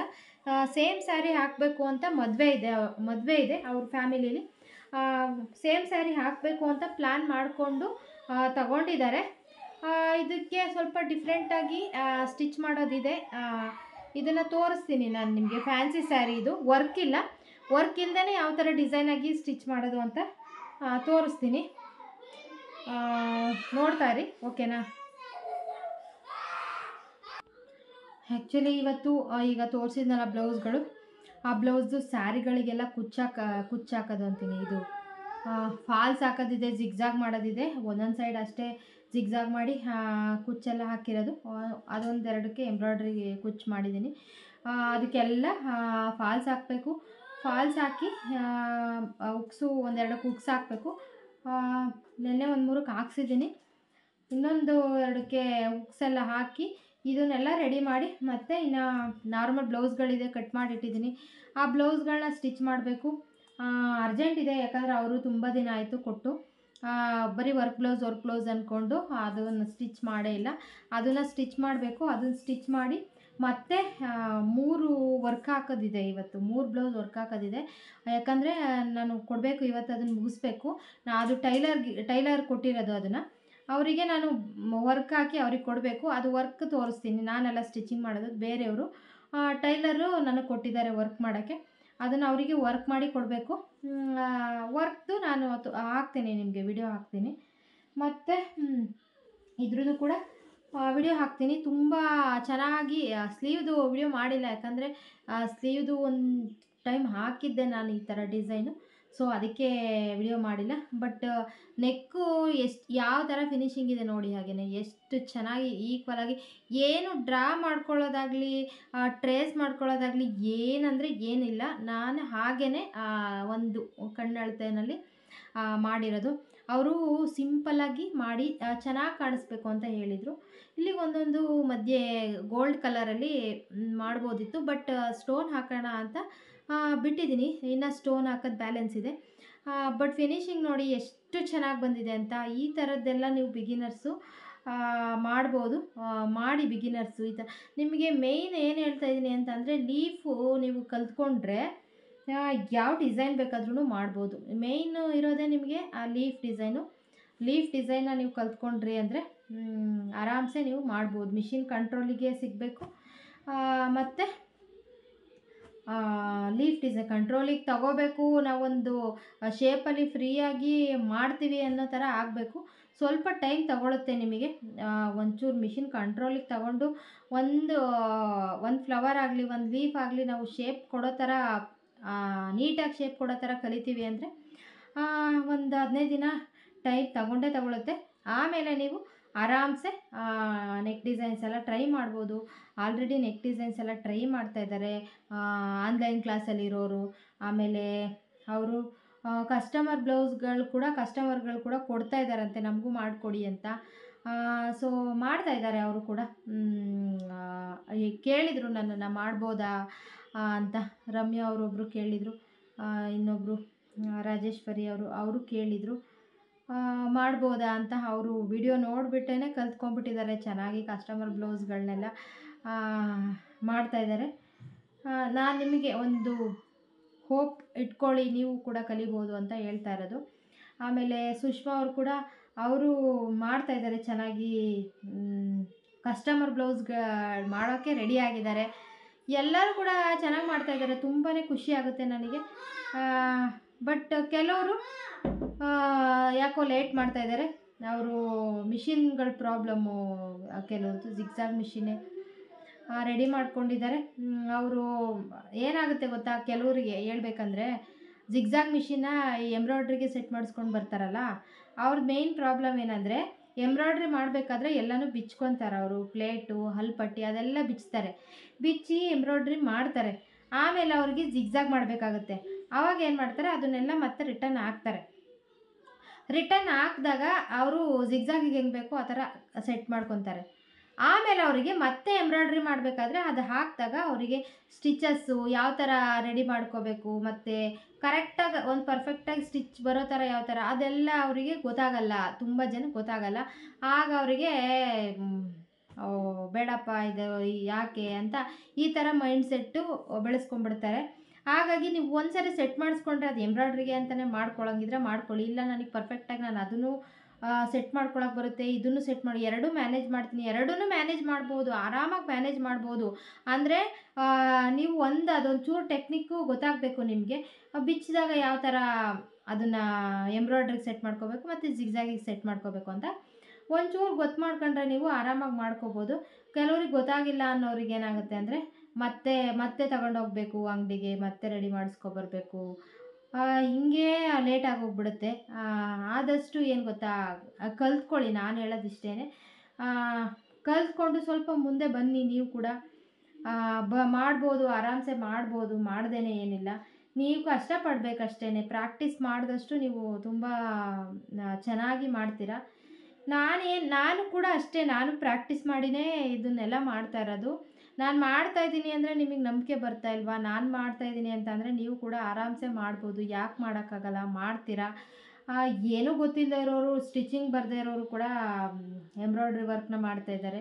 ಸೇಮ್ ಸ್ಯಾರಿ ಹಾಕಬೇಕು ಅಂತ ಮದುವೆ ಇದೆ ಮದುವೆ ಇದೆ ಅವ್ರ ಫ್ಯಾಮಿಲೀಲಿ ಸೇಮ್ ಸ್ಯಾರಿ ಹಾಕಬೇಕು ಅಂತ ಪ್ಲ್ಯಾನ್ ಮಾಡಿಕೊಂಡು ತಗೊಂಡಿದ್ದಾರೆ. ಇದಕ್ಕೆ ಸ್ವಲ್ಪ ಡಿಫ್ರೆಂಟಾಗಿ ಸ್ಟಿಚ್ ಮಾಡೋದಿದೆ. ಇದನ್ನು ತೋರಿಸ್ತೀನಿ ನಾನು ನಿಮಗೆ. ಫ್ಯಾನ್ಸಿ ಸ್ಯಾರಿ ಇದು. ವರ್ಕ್ ಇಲ್ಲ. ವರ್ಕ್ ಇಲ್ಲದೇ ಯಾವ ಥರ ಡಿಸೈನಾಗಿ ಸ್ಟಿಚ್ ಮಾಡೋದು ಅಂತ ತೋರಿಸ್ತೀನಿ. ನೋಡ್ತಾ ಇರಿ, ಓಕೆನಾ? ಆ್ಯಕ್ಚುಲಿ ಇವತ್ತು ಈಗ ತೋರಿಸಿದ್ನಲ್ಲ ಬ್ಲೌಸ್ಗಳು. ಆ ಬ್ಲೌಸು ಸ್ಯಾರಿಗಳಿಗೆಲ್ಲ ಕುಚ್ಚಾಕ, ಕುಚ್ಚಾಕೋದು ಅಂತೀನಿ ಇದು. ಫಾಲ್ಸ್ ಹಾಕೋದಿದೆ ಜಿಗ್ಜಾಗ್ ಮಾಡೋದಿದೆ. ಒಂದೊಂದು ಸೈಡ್ ಅಷ್ಟೇ ಜಿಗ್ಜಾಗ್ ಮಾಡಿ ಕುಚ್ಚೆಲ್ಲ ಹಾಕಿರೋದು. ಅದೊಂದೆರಡಕ್ಕೆ ಎಂಬ್ರಾಯ್ಡ್ರಿ ಕುಚ್ಚು ಮಾಡಿದ್ದೀನಿ. ಅದಕ್ಕೆಲ್ಲ ಫಾಲ್ಸ್ ಹಾಕಬೇಕು. ಫಾಲ್ಸ್ ಹಾಕಿ ಉಕ್ಸು ಒಂದೆರಡು ಉಕ್ಸ್ ಹಾಕಬೇಕು. ನೆನ್ನೆ ಒಂದು ಮೂರಕ್ಕೆ ಹಾಕ್ಸಿದ್ದೀನಿ. ಇನ್ನೊಂದು ಎರಡಕ್ಕೆ ಉಕ್ಸ್ ಎಲ್ಲ ಹಾಕಿ ಇದನ್ನೆಲ್ಲ ರೆಡಿ ಮಾಡಿ ಮತ್ತೆ ಇನ್ನು ನಾರ್ಮಲ್ ಬ್ಲೌಸ್ಗಳಿದೆ ಕಟ್ ಮಾಡಿಟ್ಟಿದ್ದೀನಿ. ಆ ಬ್ಲೌಸ್ಗಳನ್ನ ಸ್ಟಿಚ್ ಮಾಡಬೇಕು. ಅರ್ಜೆಂಟ್ ಇದೆ, ಯಾಕಂದರೆ ಅವರು ತುಂಬ ದಿನ ಆಯಿತು ಕೊಟ್ಟು. ಬರೀ ವರ್ಕ್ ಬ್ಲೌಸ್ ವರ್ಕ್ ಬ್ಲೌಸ್ ಅಂದ್ಕೊಂಡು ಅದನ್ನು ಸ್ಟಿಚ್ ಮಾಡೇ ಇಲ್ಲ. ಅದನ್ನು ಸ್ಟಿಚ್ ಮಾಡಬೇಕು. ಅದನ್ನು ಸ್ಟಿಚ್ ಮಾಡಿ ಮತ್ತೆ ಮೂರು ವರ್ಕ್ ಹಾಕೋದಿದೆ ಇವತ್ತು. ಮೂರು ಬ್ಲೌಸ್ ವರ್ಕ್ ಹಾಕೋದಿದೆ. ಯಾಕಂದರೆ, ನಾನು ಕೊಡಬೇಕು, ಇವತ್ತು ಅದನ್ನು ಮುಗಿಸ್ಬೇಕು. ನಾ ಅದು ಟೈಲರ್ಗೆ ಟೈಲರ್ ಕೊಟ್ಟಿರೋದು ಅದನ್ನು. ಅವರಿಗೆ ನಾನು ವರ್ಕ್ ಹಾಕಿ ಅವ್ರಿಗೆ ಕೊಡಬೇಕು. ಅದು ವರ್ಕ್ ತೋರಿಸ್ತೀನಿ. ನಾನೆಲ್ಲ ಸ್ಟಿಚಿಂಗ್ ಮಾಡೋದು ಬೇರೆಯವರು. ಟೈಲರು ನನಗೆ ಕೊಟ್ಟಿದ್ದಾರೆ ವರ್ಕ್ ಮಾಡೋಕ್ಕೆ. ಅದನ್ನು ಅವರಿಗೆ ವರ್ಕ್ ಮಾಡಿ ಕೊಡಬೇಕು. ವರ್ಕ್ದು ನಾನು ಹಾಕ್ತೀನಿ ನಿಮಗೆ ವಿಡಿಯೋ ಹಾಕ್ತೀನಿ. ಮತ್ತು ಇದ್ರದ್ದು ಕೂಡ ವಿಡಿಯೋ ಹಾಕ್ತೀನಿ. ತುಂಬ ಚೆನ್ನಾಗಿ ಸ್ಲೀವ್ದು ವಿಡಿಯೋ ಮಾಡಿಲ್ಲ. ಯಾಕಂದರೆ ಸ್ಲೀವ್ದು ಒಂದು ಟೈಮ್ ಹಾಕಿದ್ದೆ ನಾನು ಈ ಥರ ಡಿಸೈನು ಸೊ ಅದಕ್ಕೆ ವಿಡಿಯೋ ಮಾಡಿಲ್ಲ. ಬಟ್ ನೆಕ್ಕು ಎಷ್ಟು, ಯಾವ ಥರ ಫಿನಿಶಿಂಗ್ ಇದೆ ನೋಡಿ ಹಾಗೆಯೇ ಎಷ್ಟು ಚೆನ್ನಾಗಿ ಈಕ್ವಲಾಗಿ ಏನು ಡ್ರಾ ಮಾಡ್ಕೊಳ್ಳೋದಾಗಲಿ ಟ್ರೇಸ್ ಮಾಡ್ಕೊಳ್ಳೋದಾಗಲಿ ಏನಂದರೆ ಏನಿಲ್ಲ. ನಾನು ಹಾಗೇ ಒಂದು ಕಣ್ಣಳತೆಯಲ್ಲಿ ಮಾಡಿರೋದು. ಅವರು ಸಿಂಪಲ್ಲಾಗಿ ಮಾಡಿ ಚೆನ್ನಾಗಿ ಕಾಣಿಸ್ಬೇಕು ಅಂತ ಹೇಳಿದರು. ಇಲ್ಲಿ ಒಂದೊಂದು ಮಧ್ಯೆ ಗೋಲ್ಡ್ ಕಲರಲ್ಲಿ ಮಾಡ್ಬೋದಿತ್ತು. ಬಟ್ ಸ್ಟೋನ್ ಹಾಕೋಣ ಅಂತ ಬಿಟ್ಟಿದ್ದೀನಿ. ಇನ್ನು ಸ್ಟೋನ್ ಹಾಕೋದು ಬ್ಯಾಲೆನ್ಸ್ ಇದೆ. ಬಟ್ ಫಿನಿಶಿಂಗ್ ನೋಡಿ ಎಷ್ಟು ಚೆನ್ನಾಗಿ ಬಂದಿದೆ ಅಂತ. ಈ ಥರದ್ದೆಲ್ಲ ನೀವು ಬಿಗಿನರ್ಸು ಮಾಡ್ಬೋದು. ಮಾಡಿ ಬಿಗಿನರ್ಸು ಈ ಥರ ನಿಮಗೆ ಮೇಯ್ನ್ ಏನು ಹೇಳ್ತಾ ಇದ್ದೀನಿ ಅಂತಂದರೆ ಲೀಫು ನೀವು ಕಲ್ತ್ಕೊಂಡ್ರೆ ಯಾವ ಡಿಸೈನ್ ಬೇಕಾದ್ರೂ ಮಾಡ್ಬೋದು. ಮೇಯ್ನು ಇರೋದೇ ನಿಮಗೆ, ಆ ಲೀಫ್ ಡಿಸೈನು ಲೀಫ್ ಡಿಸೈನ್ನ ನೀವು ಕಲ್ತ್ಕೊಂಡ್ರಿ ಅಂದರೆ ಆರಾಮ್ಸೆ ನೀವು ಮಾಡ್ಬೋದು. ಮಿಷಿನ್ ಕಂಟ್ರೋಲಿಗೆ ಸಿಗಬೇಕು. ಮತ್ತು ಲೀಫ್ ಡಿಸೈನ್ ಕಂಟ್ರೋಲಿಗೆ ತಗೋಬೇಕು. ನಾವೊಂದು ಶೇಪಲ್ಲಿ ಫ್ರೀಯಾಗಿ ಮಾಡ್ತೀವಿ ಅನ್ನೋ ಥರ ಆಗಬೇಕು. ಸ್ವಲ್ಪ ಟೈಮ್ ತಗೊಳುತ್ತೆ ನಿಮಗೆ. ಒಂಚೂರು ಮಿಷಿನ್ ಕಂಟ್ರೋಲಿಗೆ ತಗೊಂಡು ಒಂದು ಒಂದು ಫ್ಲವರ್ ಆಗಲಿ, ಒಂದು ಲೀಫ್ ಆಗಲಿ ನಾವು ಶೇಪ್ ಕೊಡೋ ಥರ ನೀಟಾಗಿ ಶೇಪ್ ಕೊಡೋ ಥರ ಕಲಿತೀವಿ ಅಂದರೆ ಒಂದು ಹದಿನೈದು ದಿನ ಟೈಮ್ ತಗೊಂಡೇ ತಗೊಳುತ್ತೆ. ಆಮೇಲೆ ನೀವು ಆರಾಮ್ಸೆ ನೆಕ್ ಡಿಸೈನ್ಸ್ ಎಲ್ಲ ಟ್ರೈ ಮಾಡ್ಬೋದು. ಆಲ್ರೆಡಿ ನೆಕ್ ಡಿಸೈನ್ಸ್ ಎಲ್ಲ ಟ್ರೈ ಮಾಡ್ತಾ ಇದ್ದಾರೆ. ಆನ್ಲೈನ್ ಕ್ಲಾಸಲ್ಲಿರೋರು ಆಮೇಲೆ ಅವರು ಕಸ್ಟಮರ್ ಬ್ಲೌಸ್ಗಳು ಕೂಡ ಕಸ್ಟಮರ್ಗಳು ಕೂಡ ಕೊಡ್ತಾ ಇದ್ದಾರಂತೆ, ನಮಗೂ ಮಾಡಿಕೊಡಿ ಅಂತ. ಸೊ ಮಾಡ್ತಾ ಇದ್ದಾರೆ ಅವರು ಕೂಡ. ಕೇಳಿದರು ನನ್ನನ್ನು ಮಾಡ್ಬೋದಾ ಅಂತ. ರಮ್ಯಾ ಅವರೊಬ್ಬರು ಕೇಳಿದರು ಇನ್ನೊಬ್ಬರು ರಾಜೇಶ್ವರಿ ಅವರು ಅವರು ಕೇಳಿದರು. ಮಾಡ್ಬೋದಾ ಅಂತ ಅವರು ವಿಡಿಯೋ ನೋಡಿಬಿಟ್ಟೇ ಕಲ್ತ್ಕೊಂಡ್ಬಿಟ್ಟಿದ್ದಾರೆ. ಚೆನ್ನಾಗಿ ಕಸ್ಟಮರ್ ಬ್ಲೌಸ್ಗಳನ್ನೆಲ್ಲ ಮಾಡ್ತಾಯಿದ್ದಾರೆ ನಾನು ನಿಮಗೆ ಒಂದು ಹೋಪ್ ಇಟ್ಕೊಳ್ಳಿ, ನೀವು ಕೂಡ ಕಲಿಬೋದು ಅಂತ ಹೇಳ್ತಾ ಇರೋದು. ಆಮೇಲೆ ಸುಷ್ಮಾ ಅವರು ಕೂಡ, ಅವರು ಮಾಡ್ತಾ ಇದ್ದಾರೆ ಚೆನ್ನಾಗಿ ಕಸ್ಟಮರ್ ಬ್ಲೌಸ್ಗ ಮಾಡೋಕ್ಕೆ ರೆಡಿ ಆಗಿದ್ದಾರೆ. ಎಲ್ಲರೂ ಕೂಡ ಚೆನ್ನಾಗಿ ಮಾಡ್ತಾಯಿದ್ದಾರೆ ತುಂಬಾ ಖುಷಿ ಆಗುತ್ತೆ ನನಗೆ. ಬಟ್ ಕೆಲವರು ಯಾಕೋ ಲೇಟ್ ಮಾಡ್ತಾ ಇದ್ದಾರೆ ಅವರು ಮಿಷಿನ್ಗಳ ಪ್ರಾಬ್ಲಮ್ಮು ಕೆಲವೊಂದು ಜಿಗ್ಸಾಗ್ ಮಿಷಿನ್ನೇ ರೆಡಿ ಮಾಡ್ಕೊಂಡಿದ್ದಾರೆ. ಅವರು ಏನಾಗುತ್ತೆ ಗೊತ್ತಾ? ಕೆಲವರಿಗೆ ಹೇಳ್ಬೇಕಂದ್ರೆ ಜಿಗ್ಸಾಗ್ ಮಿಷಿನ ಈ ಎಂಬ್ರಾಯ್ಡ್ರಿಗೆ ಸೆಟ್ ಮಾಡಿಸ್ಕೊಂಡು ಬರ್ತಾರಲ್ಲ, ಅವ್ರ ಮೇಯ್ನ್ ಪ್ರಾಬ್ಲಮ್ ಏನಂದರೆ ಎಂಬ್ರಾಯ್ಡ್ರಿ ಮಾಡಬೇಕಾದ್ರೆ ಎಲ್ಲನೂ ಬಿಚ್ಕೊತಾರೆ ಅವರು. ಪ್ಲೇಟು ಹಲ್ಪಟ್ಟಿ ಅದೆಲ್ಲ ಬಿಚ್ತಾರೆ. ಬಿಚ್ಚಿ ಎಂಬ್ರಾಯ್ಡ್ರಿ ಮಾಡ್ತಾರೆ. ಆಮೇಲೆ ಅವ್ರಿಗೆ ಜಿಗ್ಸಾಗ್ ಮಾಡಬೇಕಾಗುತ್ತೆ. ಆವಾಗ ಏನು ಮಾಡ್ತಾರೆ? ಅದನ್ನೆಲ್ಲ ಮತ್ತೆ ರಿಟರ್ನ್ ಹಾಕ್ತಾರೆ. ರಿಟರ್ನ್ ಹಾಕಿದಾಗ ಅವರು ಜಿಗ್ಜಾಗಿಗೆ ಹೆಂಗೆ ಬೇಕೋ ಆ ಥರ ಸೆಟ್ ಮಾಡ್ಕೊತಾರೆ. ಆಮೇಲೆ ಅವರಿಗೆ ಮತ್ತೆ ಎಂಬ್ರಾಯ್ಡ್ರಿ ಮಾಡಬೇಕಾದ್ರೆ ಅದು ಹಾಕಿದಾಗ ಅವರಿಗೆ ಸ್ಟಿಚಸ್ಸು ಯಾವ ಥರ ರೆಡಿ ಮಾಡ್ಕೋಬೇಕು, ಮತ್ತು ಕರೆಕ್ಟಾಗಿ ಒಂದು ಪರ್ಫೆಕ್ಟಾಗಿ ಸ್ಟಿಚ್ ಬರೋ ಥರ ಯಾವ ಥರ, ಅದೆಲ್ಲ ಅವರಿಗೆ ಗೊತ್ತಾಗಲ್ಲ. ತುಂಬ ಜನಕ್ಕೆ ಗೊತ್ತಾಗಲ್ಲ. ಆಗ ಅವರಿಗೆ ಬೇಡಪ್ಪ ಇದು ಯಾಕೆ? ಅಂತ ಈ ಥರ ಮೈಂಡ್ ಸೆಟ್ಟು ಬೆಳೆಸ್ಕೊಂಡ್ಬಿಡ್ತಾರೆ. ಹಾಗಾಗಿ ನೀವು ಒಂದ್ಸರಿ ಸೆಟ್ ಮಾಡಿಸ್ಕೊಂಡ್ರೆ ಅದು ಎಂಬ್ರಾಯ್ಡ್ರಿಗೆ ಅಂತಲೇ ಮಾಡ್ಕೊಳ್ಳೋಂಗಿದ್ರೆ ಮಾಡ್ಕೊಳ್ಳಿ. ಇಲ್ಲ ನನಗೆ ಪರ್ಫೆಕ್ಟಾಗಿ ನಾನು ಅದನ್ನು ಸೆಟ್ ಮಾಡ್ಕೊಳ್ಳೋಕೆ ಬರುತ್ತೆ, ಇದನ್ನು ಸೆಟ್ ಮಾಡಿ, ಎರಡೂ ಮ್ಯಾನೇಜ್ ಮಾಡ್ತೀನಿ ಎರಡೂ ಮ್ಯಾನೇಜ್ ಮಾಡ್ಬೋದು, ಆರಾಮಾಗಿ ಮ್ಯಾನೇಜ್ ಮಾಡ್ಬೋದು. ಅಂದರೆ ನೀವು ಒಂದು ಅದೊಂದು ಚೂರು ಟೆಕ್ನಿಕ್ಕು ಗೊತ್ತಾಗಬೇಕು ನಿಮಗೆ. ಬಿಚ್ಚಿದಾಗ ಯಾವ ಥರ ಅದನ್ನು ಎಂಬ್ರಾಯ್ಡ್ರಿಗೆ ಸೆಟ್ ಮಾಡ್ಕೋಬೇಕು ಮತ್ತು ಜಿಗ್ಜಾಗಿಗೆ ಸೆಟ್ ಮಾಡ್ಕೋಬೇಕು ಅಂತ. ಒಂಚೂರು ಗೊತ್ತು ಮಾಡ್ಕೊಂಡ್ರೆ ನೀವು ಆರಾಮಾಗಿ ಮಾಡ್ಕೋಬೋದು. ಕೆಲವ್ರಿಗೆ ಗೊತ್ತಾಗಿಲ್ಲ ಅನ್ನೋರಿಗೆ ಏನಾಗುತ್ತೆ ಅಂದರೆ ಮತ್ತೆ ಮತ್ತೆ ತಗೊಂಡೋಗ್ಬೇಕು ಅಂಗಡಿಗೆ ಮತ್ತೆ ರೆಡಿ ಮಾಡಿಸ್ಕೊಬರ್ಬೇಕು ಹಿಂಗೆ ಲೇಟ್ ಹೋಗ್ಬಿಡುತ್ತೆ ಆದಷ್ಟು ಏನು ಗೊತ್ತಾ ಕಲ್ತ್ಕೊಳ್ಳಿ, ನಾನು ಹೇಳೋದಿಷ್ಟೇ ಕಲ್ತ್ಕೊಂಡು ಸ್ವಲ್ಪ ಮುಂದೆ ಬನ್ನಿ ನೀವು ಕೂಡ. ಬ, ಮಾಡ್ಬೋದು, ಆರಾಮ್ಸೆ ಮಾಡ್ಬೋದು ಮಾಡ್ದೇ ಏನಿಲ್ಲ. ನೀವು ಕಷ್ಟಪಡಬೇಕಷ್ಟೇ ಪ್ರಾಕ್ಟೀಸ್ ಮಾಡಿದಷ್ಟು ನೀವು ತುಂಬ ಚೆನ್ನಾಗಿ ಮಾಡ್ತೀರಾ. ನಾನೇನು, ನಾನು ಕೂಡ ಅಷ್ಟೇ, ನಾನು ಪ್ರಾಕ್ಟೀಸ್ ಮಾಡಿನೇ ಇದನ್ನೆಲ್ಲ ಮಾಡ್ತಾ ಇರೋದು. ನಾನು ಮಾಡ್ತಾ ಇದ್ದೀನಿ ಅಂದರೆ ನಿಮಗೆ ನಂಬಿಕೆ ಬರ್ತಾ ಇಲ್ವಾ? ನಾನು ಮಾಡ್ತಾ ಇದ್ದೀನಿ ಅಂತ ಅಂದರೆ ನೀವು ಕೂಡ ಆರಾಮ್ಸೆ ಮಾಡ್ಬೋದು. ಯಾಕೆ ಮಾಡೋಕ್ಕಾಗಲ್ಲ? ಮಾಡ್ತೀರಾ? ಏನೂ ಗೊತ್ತಿಲ್ಲದೆ ಇರೋರು, ಸ್ಟಿಚಿಂಗ್ ಬರದೇ ಇರೋರು ಕೂಡ ಎಂಬ್ರಾಯ್ಡ್ರಿ ವರ್ಕ್ನ ಮಾಡ್ತಾ ಇದ್ದಾರೆ.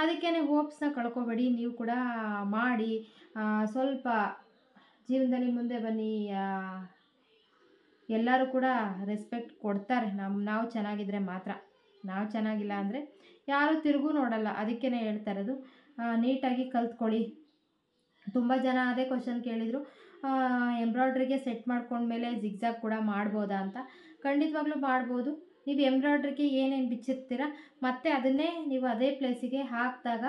ಅದಕ್ಕೇ ಹೋಪ್ಸ್ನ ಕಳ್ಕೊಬೇಡಿ. ನೀವು ಕೂಡ ಮಾಡಿ. ಸ್ವಲ್ಪ ಜೀವನದಲ್ಲಿ ಮುಂದೆ ಬನ್ನಿ. ಎಲ್ಲರೂ ಕೂಡ ರೆಸ್ಪೆಕ್ಟ್ ಕೊಡ್ತಾರೆ. ನಮ್ಮ ನಾವು ಚೆನ್ನಾಗಿದ್ರೆ ಮಾತ್ರ. ನಾವು ಚೆನ್ನಾಗಿಲ್ಲ ಅಂದರೆ ಯಾರೂ ತಿರುಗೂ ನೋಡಲ್ಲ. ಅದಕ್ಕೇ ಹೇಳ್ತಾ ಇರೋದು. ನೀಟಾಗಿ ಕಲ್ತ್ಕೊಳ್ಳಿ. ತುಂಬ ಜನ ಅದೇ ಕ್ವಶನ್ ಕೇಳಿದರು. ಎಂಬ್ರಾಯ್ಡ್ರಿಗೆ ಸೆಟ್ ಮಾಡ್ಕೊಂಡ್ಮೇಲೆ ಜಿಗ್ಜಾಗ್ ಕೂಡ ಮಾಡ್ಬೋದಾ ಅಂತ. ಖಂಡಿತವಾಗ್ಲೂ ಮಾಡ್ಬೋದು. ನೀವು ಎಂಬ್ರಾಯ್ಡ್ರಿಗೆ ಏನೇನು ಬಿಚ್ಚಿರ್ತೀರ, ಮತ್ತೆ ಅದನ್ನೇ ನೀವು ಅದೇ ಪ್ಲೇಸಿಗೆ ಹಾಕಿದಾಗ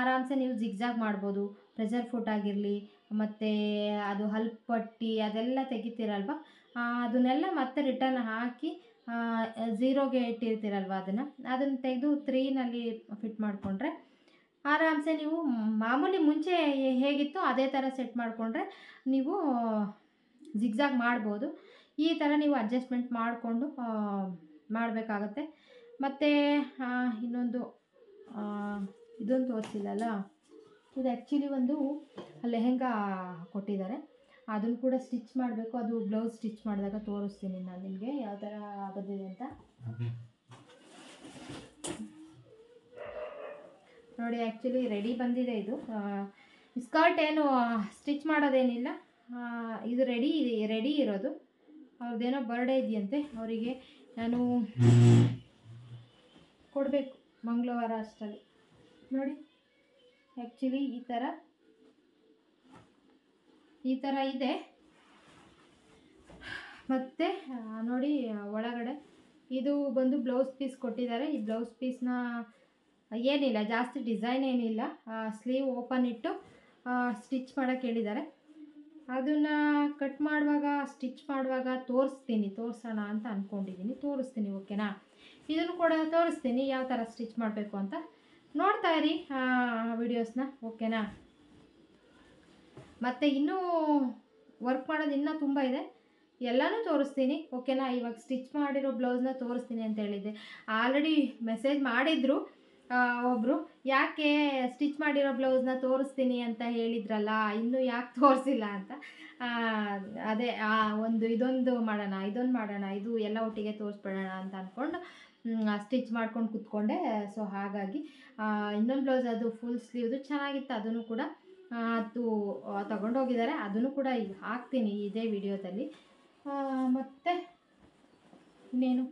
ಆರಾಮ್ಸೆ ನೀವು ಜಿಗ್ಜಾಗ್ ಮಾಡ್ಬೋದು. ಪ್ರೆಷರ್ ಫುಟ್ ಆಗಿರಲಿ, ಮತ್ತು ಅದು ಹಲ್ಪಟ್ಟಿ ಅದೆಲ್ಲ ತೆಗಿತೀರಲ್ವ? ಅದನ್ನೆಲ್ಲ ಮತ್ತೆ ರಿಟರ್ನ್ ಹಾಕಿ ಝೀರೋಗೆ ಇಟ್ಟಿರ್ತೀರಲ್ವ ಅದನ್ನು? ಅದನ್ನು ತೆಗೆದು ತ್ರೀನಲ್ಲಿ ಫಿಟ್ ಮಾಡಿಕೊಂಡ್ರೆ ಆರಾಮ್ಸೆ ನೀವು ಮಾಮೂಲಿ ಮುಂಚೆ ಹೇಗಿತ್ತು ಅದೇ ಥರ ಸೆಟ್ ಮಾಡಿಕೊಂಡ್ರೆ ನೀವು ಜಿಗ್ಜಾಗ್ ಮಾಡ್ಬೋದು. ಈ ಥರ ನೀವು ಅಡ್ಜಸ್ಟ್ಮೆಂಟ್ ಮಾಡಿಕೊಂಡು ಮಾಡಬೇಕಾಗತ್ತೆ. ಮತ್ತು ಇನ್ನೊಂದು ಇದೊಂದು ತೋರಿಸಿಲ್ಲಲ್ಲ? ಇದು ಆ್ಯಕ್ಚುಲಿ ಒಂದು ಲೆಹೆಂಗಾ ಕೊಟ್ಟಿದ್ದಾರೆ. ಅದನ್ನು ಕೂಡ ಸ್ಟಿಚ್ ಮಾಡಬೇಕು. ಅದು ಬ್ಲೌಸ್ ಸ್ಟಿಚ್ ಮಾಡಿದಾಗ ತೋರಿಸ್ತೀನಿ ನಾನು ನಿಮಗೆ. ಯಾವ ಥರ ಬಂದಿದೆ ಅಂತ. ನೋಡಿ ಆ್ಯಕ್ಚುಲಿ ರೆಡಿ ಬಂದಿದೆ ಇದು. ಸ್ಕರ್ಟ್ ಏನು ಸ್ಟಿಚ್ ಮಾಡೋದೇನಿಲ್ಲ. ಇದು ರೆಡಿ ರೆಡಿ ಇರೋದು. ಅವ್ರದ್ದೇನೋ ಬರ್ಡೇ ಇದೆಯಂತೆ. ಅವರಿಗೆ ನಾನು ಕೊಡಬೇಕು ಮಂಗಳವಾರ ಅಷ್ಟರಲ್ಲಿ. ನೋಡಿ ಆ್ಯಕ್ಚುಲಿ ಈ ಥರ ಈ ಥರ ಇದೆ. ಮತ್ತು ನೋಡಿ ಒಳಗಡೆ ಇದು ಬಂದು ಬ್ಲೌಸ್ ಪೀಸ್ ಕೊಟ್ಟಿದ್ದಾರೆ. ಈ ಬ್ಲೌಸ್ ಪೀಸ್ನ ಏನಿಲ್ಲ, ಜಾಸ್ತಿ ಡಿಸೈನ್ ಏನಿಲ್ಲ. ಸ್ಲೀವ್ ಓಪನ್ ಇಟ್ಟು ಸ್ಟಿಚ್ ಮಾಡೋಕ್ಕೆ ಹೇಳಿದ್ದಾರೆ. ಅದನ್ನು ಕಟ್ ಮಾಡುವಾಗ ಸ್ಟಿಚ್ ಮಾಡುವಾಗ ತೋರಿಸ್ತೀನಿ. ತೋರಿಸೋಣ ಅಂತ ಅಂದ್ಕೊಂಡಿದ್ದೀನಿ ತೋರಿಸ್ತೀನಿ ಓಕೆನಾ ಇದನ್ನು ಕೂಡ ತೋರಿಸ್ತೀನಿ, ಯಾವ ಥರ ಸ್ಟಿಚ್ ಮಾಡಬೇಕು ಅಂತ. ನೋಡ್ತಾ ಇರಿ ವಿಡಿಯೋಸ್ನ ಓಕೆನಾ ಮತ್ತು ಇನ್ನೂ ವರ್ಕ್ ಮಾಡೋದು ಇನ್ನೂ ತುಂಬ ಇದೆ. ಎಲ್ಲನೂ ತೋರಿಸ್ತೀನಿ ಓಕೆನಾ ಇವಾಗ ಸ್ಟಿಚ್ ಮಾಡಿರೋ ಬ್ಲೌಸ್ನ ತೋರಿಸ್ತೀನಿ ಅಂತ ಹೇಳಿದ್ದೆ. ಆಲ್ರೆಡಿ ಮೆಸೇಜ್ ಮಾಡಿದ್ರು. ಒಬ್ಬರು ಯಾಕೆ ಸ್ಟಿಚ್ ಮಾಡಿರೋ ಬ್ಲೌಸ್ನ ತೋರಿಸ್ತೀನಿ ಅಂತ ಹೇಳಿದ್ರಲ್ಲ, ಇನ್ನೂ ಯಾಕೆ ತೋರಿಸಿಲ್ಲ ಅಂತ? ಅದೇ ಒಂದು ಇದೊಂದು ಮಾಡೋಣ ಇದೊಂದು ಮಾಡೋಣ, ಇದು ಎಲ್ಲ ಒಟ್ಟಿಗೆ ತೋರಿಸ್ಬಿಡೋಣ ಅಂತ ಅಂದ್ಕೊಂಡು ಸ್ಟಿಚ್ ಮಾಡ್ಕೊಂಡು ಕೂತ್ಕೊಂಡೆ. ಸೊ ಹಾಗಾಗಿ ಇನ್ನೊಂದು ಬ್ಲೌಸ್ ಅದು ಫುಲ್ ಸ್ಲೀವ್ದು ಚೆನ್ನಾಗಿತ್ತು, ಅದನ್ನು ಕೂಡ ಅದು ತಗೊಂಡೋಗಿದ್ದಾರೆ. ಅದನ್ನು ಕೂಡ ಈಗ ಹಾಕ್ತೀನಿ ಇದೇ ವಿಡಿಯೋದಲ್ಲಿ ಮತ್ತು ಇನ್ನೇನು?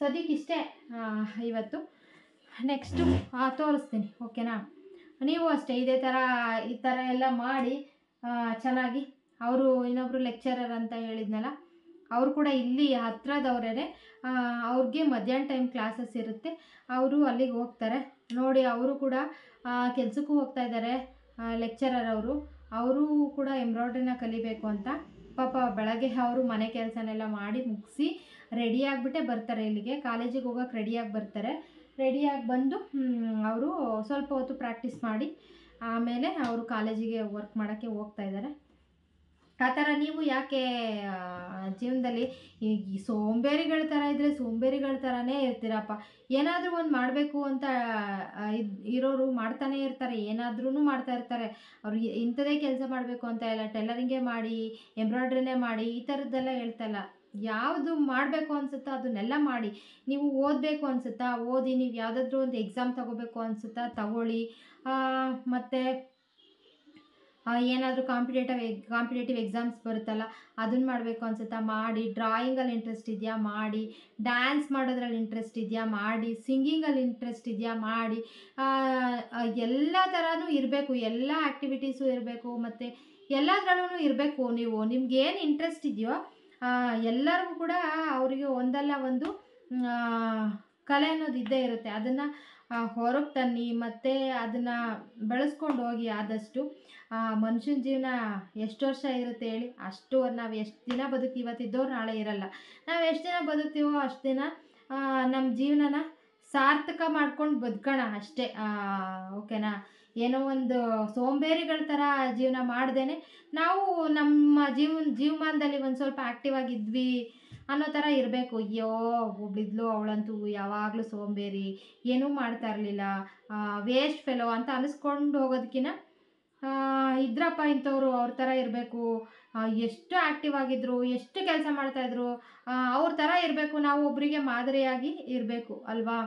ಮ್, ಸದ್ಯಕ್ಕೆ ಇಷ್ಟೇ ಆ, ಇವತ್ತು. ನೆಕ್ಸ್ಟು ತೋರಿಸ್ತೀನಿ ಓಕೆನಾ? ನೀವು ಅಷ್ಟೇ ಇದೇ ಥರ ಈ ಥರ ಎಲ್ಲ ಮಾಡಿ ಚೆನ್ನಾಗಿ. ಅವರು ಇನ್ನೊಬ್ಬರು ಲೆಕ್ಚರರ್ ಅಂತ ಹೇಳಿದ್ನಲ್ಲ ಅವರು ಕೂಡ ಇಲ್ಲಿ ಹತ್ರದವರೇ ಅವ್ರಿಗೆ ಮಧ್ಯಾಹ್ನ ಟೈಮ್ ಕ್ಲಾಸಸ್ ಇರುತ್ತೆ. ಅವರು ಅಲ್ಲಿಗೆ ಹೋಗ್ತಾರೆ. ನೋಡಿ ಅವರು ಕೂಡ ಕೆಲಸಕ್ಕೂ ಹೋಗ್ತಾ ಇದ್ದಾರೆ ಲೆಕ್ಚರರ್ ಅವರು. ಅವರು ಕೂಡ ಎಂಬ್ರಾಯ್ಡ್ರಿನ ಕಲಿಬೇಕು ಅಂತ. ಪಾಪ ಬೆಳಗ್ಗೆ ಅವರು ಮನೆ ಕೆಲಸನೆಲ್ಲ ಮಾಡಿ ಮುಗಿಸಿ ರೆಡಿ ಆಗಿಬಿಟ್ಟೆ ಬರ್ತಾರೆ ಇಲ್ಲಿಗೆ. ಕಾಲೇಜಿಗೆ ಹೋಗೋಕೆ ರೆಡಿಯಾಗಿ ಬರ್ತಾರೆ. ರೆಡಿಯಾಗಿ ಬಂದು ಅವರು ಸ್ವಲ್ಪ ಹೊತ್ತು ಪ್ರಾಕ್ಟೀಸ್ ಮಾಡಿ, ಆಮೇಲೆ ಅವರು ಕಾಲೇಜಿಗೆ ವರ್ಕ್ ಮಾಡೋಕ್ಕೆ ಹೋಗ್ತಾ ಇದ್ದಾರೆ ಆ ಥರ ನೀವು ಯಾಕೆ ಜೀವನದಲ್ಲಿ ಈ ಸೋಂಬೇರಿಗಳ ಥರ ಇದ್ದರೆ ಸೋಂಬೇರಿಗಳ ಥರನೇ ಇರ್ತೀರಪ್ಪ. ಏನಾದರೂ ಒಂದು ಮಾಡಬೇಕು ಅಂತ ಇದು, ಇರೋರು ಮಾಡ್ತಾನೇ ಇರ್ತಾರೆ. ಏನಾದ್ರೂ ಮಾಡ್ತಾ ಇರ್ತಾರೆ. ಅವ್ರಿಗೆ ಇಂಥದೇ ಕೆಲಸ ಮಾಡಬೇಕು ಅಂತ ಇಲ್ಲ ಟೈಲರಿಂಗೇ ಮಾಡಿ ಎಂಬ್ರಾಯ್ಡ್ರಿನೇ ಮಾಡಿ, ಈ ಥರದ್ದೆಲ್ಲ ಹೇಳ್ತಾ ಇಲ್ಲ. ಯಾವುದು ಮಾಡಬೇಕು ಅನ್ಸುತ್ತಾ ಅದನ್ನೆಲ್ಲ ಮಾಡಿ. ನೀವು ಓದಬೇಕು ಅನ್ಸುತ್ತಾ? ಓದಿ ನೀವು ಯಾವುದಾದ್ರೂ ಒಂದು ಎಕ್ಸಾಮ್ ತಗೋಬೇಕು ಅನ್ಸುತ್ತಾ? ತಗೊಳ್ಳಿ. ಮತ್ತು ಏನಾದರೂ ಕಾಂಪಿಟೇಟಿವ್ ಕಾಂಪಿಟೇಟಿವ್ ಎಕ್ಸಾಮ್ಸ್ ಬರುತ್ತಲ್ಲ ಅದನ್ನು ಮಾಡಬೇಕು ಅನ್ಸುತ್ತಾ? ಮಾಡಿ ಡ್ರಾಯಿಂಗಲ್ಲಿ ಇಂಟ್ರೆಸ್ಟ್ ಇದೆಯಾ? ಮಾಡಿ. ಡ್ಯಾನ್ಸ್ ಮಾಡೋದ್ರಲ್ಲಿ ಇಂಟ್ರೆಸ್ಟ್ ಇದೆಯಾ? ಮಾಡಿ. ಸಿಂಗಿಂಗಲ್ಲಿ ಇಂಟ್ರೆಸ್ಟ್ ಇದೆಯಾ? ಮಾಡಿ. ಎಲ್ಲ ಥರನೂ ಇರಬೇಕು. ಎಲ್ಲ ಆ್ಯಕ್ಟಿವಿಟೀಸು ಇರಬೇಕು. ಮತ್ತು ಎಲ್ಲದರಲ್ಲೂ ಇರಬೇಕು ನೀವು. ನಿಮ್ಗೆ ಏನು ಇಂಟ್ರೆಸ್ಟ್ ಇದೆಯೋ ಎಲ್ಲರಿಗೂ ಕೂಡ ಅವರಿಗೆ ಒಂದಲ್ಲ ಒಂದು ಕಲೆ ಅನ್ನೋದು ಇದ್ದೇ ಇರುತ್ತೆ. ಅದನ್ನು ಹೊರಗೆ ತನ್ನಿ ಮತ್ತು ಅದನ್ನು ಬೆಳೆಸ್ಕೊಂಡು ಹೋಗಿ ಆದಷ್ಟು ಮನುಷ್ಯನ ಜೀವನ ಎಷ್ಟು ವರ್ಷ ಇರುತ್ತೆ ಹೇಳಿ, ಅಷ್ಟು ನಾವು ಎಷ್ಟು ದಿನ ಬದುಕಿ ಇವತ್ತಿದ್ದವ್ರು ನಾಳೆ ಇರಲ್ಲ. ನಾವು ಎಷ್ಟು ದಿನ ಬದುಕ್ತೀವೋ ಅಷ್ಟು ದಿನ ನಮ್ಮ ಜೀವನನ ಸಾರ್ಥಕ ಮಾಡ್ಕೊಂಡು ಬದುಕೋಣ ಅಷ್ಟೇ. ಓಕೆನಾ? ಏನೋ ಒಂದು ಸೋಂಬೇರಿಗಳ ಥರ ಜೀವನ ಮಾಡ್ದೇನೆ. ನಾವು ನಮ್ಮ ಜೀವನ ಜೀವಮಾನದಲ್ಲಿ ಒಂದು ಸ್ವಲ್ಪ ಆ್ಯಕ್ಟಿವ್ ಆಗಿದ್ವಿ ಅನ್ನೋ ಥರ ಇರಬೇಕು. ಅಯ್ಯೋ, ಒಬ್ಳಿದ್ಲು, ಅವಳಂತೂ ಯಾವಾಗಲೂ ಸೋಂಬೇರಿ, ಏನೂ ಮಾಡ್ತಾ ಇರಲಿಲ್ಲ. ವೇಸ್ಟ್ ಫೆಲೋ ಅಂತ ಅನಿಸ್ಕೊಂಡು ಹೋಗೋದಕ್ಕಿಂತ ಇದ್ರಪ್ಪ ಇಂಥವ್ರು ಅವ್ರ ಥರ ಇರಬೇಕು. ಎಷ್ಟು ಆ್ಯಕ್ಟಿವ್ ಆಗಿದ್ರು, ಎಷ್ಟು ಕೆಲಸ ಮಾಡ್ತಾಯಿದ್ರು ಅವ್ರ ಥರ ಇರಬೇಕು. ನಾವು ಒಬ್ಬರಿಗೆ ಮಾದರಿಯಾಗಿ ಇರಬೇಕು, ಅಲ್ವಾ?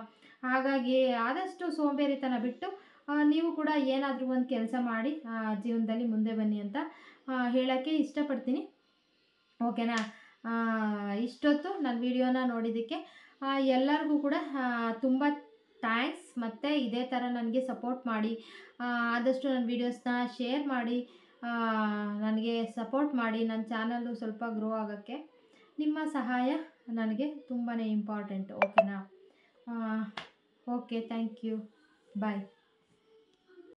ಹಾಗಾಗಿ ಆದಷ್ಟು ಸೋಂಬೇರಿತನ ಬಿಟ್ಟು ನೀವು ಕೂಡ ಏನಾದರೂ ಒಂದು ಕೆಲಸ ಮಾಡಿ ಜೀವನದಲ್ಲಿ ಮುಂದೆ ಬನ್ನಿ ಅಂತ ಹೇಳೋಕ್ಕೆ ಇಷ್ಟಪಡ್ತೀನಿ. ಓಕೆನಾ? ಇಷ್ಟೊತ್ತು ನನ್ನ ವಿಡಿಯೋನ ನೋಡಿದ್ದಕ್ಕೆ ಎಲ್ಲರಿಗೂ ಕೂಡ ತುಂಬ ಥ್ಯಾಂಕ್ಸ್. ಮತ್ತು ಇದೇ ಥರ ನನಗೆ ಸಪೋರ್ಟ್ ಮಾಡಿ ಆದಷ್ಟು ನನ್ನ ವೀಡಿಯೋಸ್ನ ಶೇರ್ ಮಾಡಿ ನನಗೆ ಸಪೋರ್ಟ್ ಮಾಡಿ ನನ್ನ ಚಾನಲ್ಲು ಸ್ವಲ್ಪ ಗ್ರೋ ಆಗೋಕ್ಕೆ ನಿಮ್ಮ ಸಹಾಯ ನನಗೆ ತುಂಬಾ ಇಂಪಾರ್ಟೆಂಟ್. ಓಕೆನಾ? Okay, thank you. ಬಾಯ್.